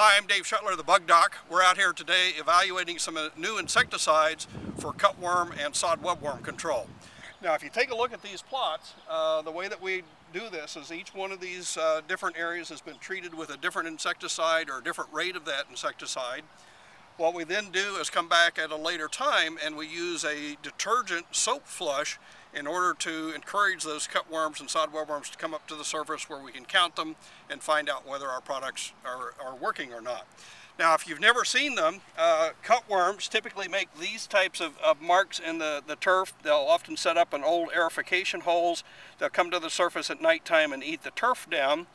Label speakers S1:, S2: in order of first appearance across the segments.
S1: Hi, I'm Dave Shetlar, the Bug Doc. We're out here today evaluating some new insecticides for cutworm and sod webworm control. Now, if you take a look at these plots, uh, the way that we do this is each one of these uh, different areas has been treated with a different insecticide or a different rate of that insecticide. What we then do is come back at a later time and we use a detergent soap flush in order to encourage those cutworms and sod webworms to come up to the surface where we can count them and find out whether our products are, are working or not. Now, if you've never seen them, uh, cutworms typically make these types of, of, marks in the, the turf. They'll often set up in old aerification holes. They'll come to the surface at nighttime and eat the turf down.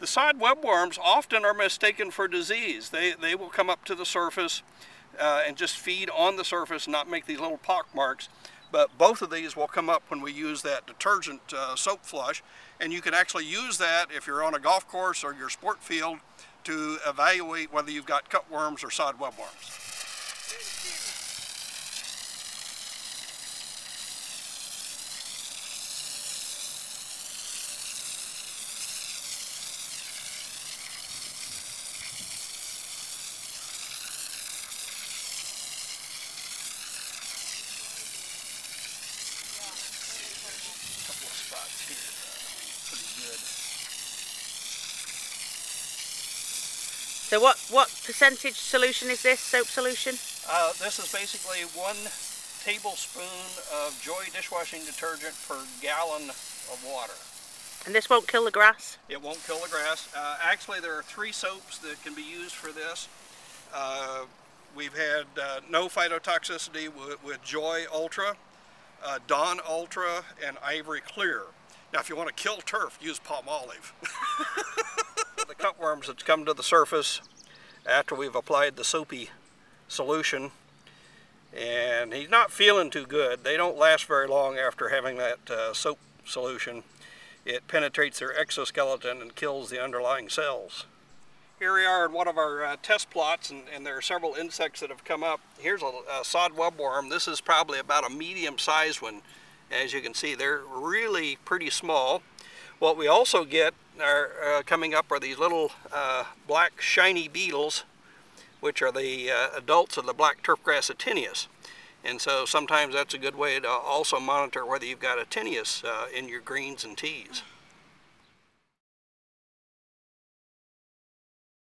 S1: The sod webworms often are mistaken for disease. They, they will come up to the surface uh, and just feed on the surface not make these little pock marks. But both of these will come up when we use that detergent uh, soap flush. And you can actually use that if you're on a golf course or your sport field to evaluate whether you've got cutworms or sod webworms.
S2: So what, what percentage solution is this, soap solution?
S1: Uh, this is basically one tablespoon of Joy dishwashing detergent per gallon of water.
S2: And this won't kill the grass?
S1: It won't kill the grass. Uh, actually, there are three soaps that can be used for this. Uh, we've had uh, no phytotoxicity with, with Joy Ultra, uh, Dawn Ultra, and Ivory Clear. Now, if you want to kill turf, use Palmolive. the cutworms that's come to the surface after we've applied the soapy solution and he's not feeling too good. They don't last very long after having that uh, soap solution. It penetrates their exoskeleton and kills the underlying cells. Here we are in one of our uh, test plots and, and, there are several insects that have come up. Here's a, a sod webworm. This is probably about a medium-sized one. As you can see, they're really pretty small. What we also get are uh, coming up are these little uh, black shiny beetles, which are the uh, adults of the black turfgrass Ataenius. And so sometimes that's a good way to also monitor whether you've got Ataenius uh, in your greens and tees.